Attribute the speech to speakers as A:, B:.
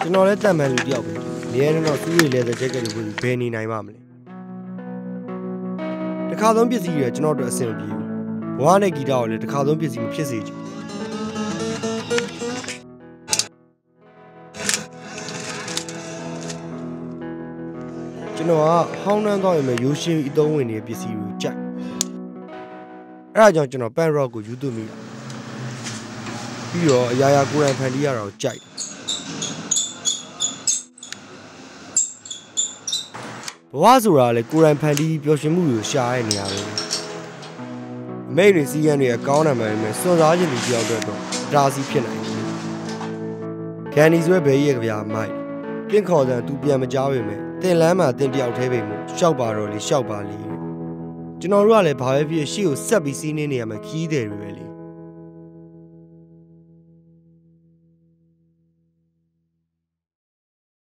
A: ကျွန်တော်လည်းတတ်မှန်လူတယောက်ပဲနေရာတော့သူ့ရဲ့လေတဲ့ဂျက်ကတွေဝင်ဘယ်နေနိုင်ပါမလဲတခါသုံးပစ္စည်းတွေကျွန်တော်တို့အဆင်မပြေဘူးဘဝနဲ့ဂီတကိုလည်းတခါသုံးပစ္စည်းမဖြစ်စေချင်ကျွန်တော်ကဟောင်းနှမ်းတော့ရင်ပဲရိုးရှင်းပြီးအသုံးဝင်နေတဲ့ပစ္စည်းတွေကိုကြိုက်အဲ့ဒါကြောင့်ကျွန်တော်ပန်ရော့ကိုယူသွမိတာပြီးတော့အရာရာကိုယ်တိုင်ဖန်တီးရတာကိုကြိုက် ဘဝဆိုတာလေကိုယ်တိုင်ဖန်တီးပျော်ရွှင်မှုကိုရှာရတဲ့နေရာပဲအမိတ်တွေစီးရန်တွေအကောင်းတယ်မှန်ပဲစွန့်စားခြင်းတွေကြောက်တော့ဒါစီဖြစ်နိုင်တယ်ကန်ဒီဆွဲဘဲရဲ့ကြပြာမိုက်ကင်းခေါ်တဲ့သူပြန်မကြားပေမဲ့တင်လန်းမှာတင်တယောက်သေးပေမို့ရှောက်ပါတော့လေရှောက်ပါလေကျွန်တော်တို့ကလည်းဘာပဲဖြစ်ရှေ့ကိုဆက်ပြီးစီးနေနေရမှာခီးတယ်တွေပဲလေ